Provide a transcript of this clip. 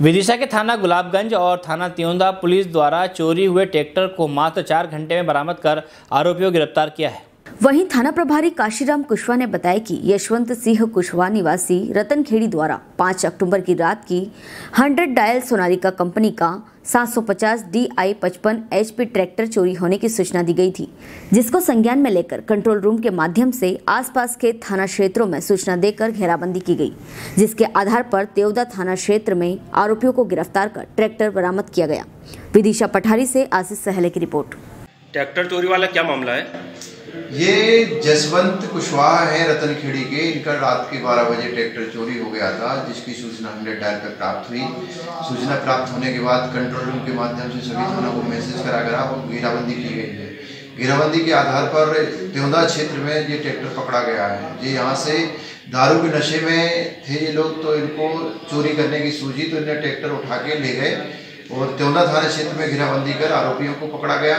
विदिशा के थाना गुलाबगंज और थाना त्योंदा पुलिस द्वारा चोरी हुए ट्रैक्टर को मात्र चार घंटे में बरामद कर आरोपियों को गिरफ़्तार किया है। वहीं थाना प्रभारी काशीराम कुशवाहा ने बताया कि यशवंत सिंह कुशवाहा निवासी रतनखेड़ी द्वारा 5 अक्टूबर की रात की 100 डायल सोनालिका कंपनी का 750 डी आई पचपन एच ट्रैक्टर चोरी होने की सूचना दी गई थी, जिसको संज्ञान में लेकर कंट्रोल रूम के माध्यम से आसपास के थाना क्षेत्रों में सूचना देकर घेराबंदी की गई, जिसके आधार पर तेवदा थाना क्षेत्र में आरोपियों को गिरफ़्तार कर ट्रैक्टर बरामद किया गया। विदिशा पठारी से आशीष सहले की रिपोर्ट। ट्रैक्टर चोरी वाला क्या मामला है? ये जसवंत कुशवाहा है रतनखेड़ी के। इनका रात के 12 बजे ट्रैक्टर चोरी हो गया था, जिसकी सूचना हंड्रेड डायल पर प्राप्त हुई। सूचना प्राप्त होने के बाद कंट्रोल रूम के माध्यम से सभी थानों को मैसेज करा गया और घेराबंदी की गई है। घेराबंदी के आधार पर त्योंदा क्षेत्र में ये ट्रैक्टर पकड़ा गया है। ये यहाँ से दारू के नशे में थे ये लोग तो इनको चोरी करने की सूझी तो इन्हें ट्रैक्टर उठा के ले गए और त्योंदा थाना क्षेत्र में घेराबंदी कर आरोपियों को पकड़ा गया।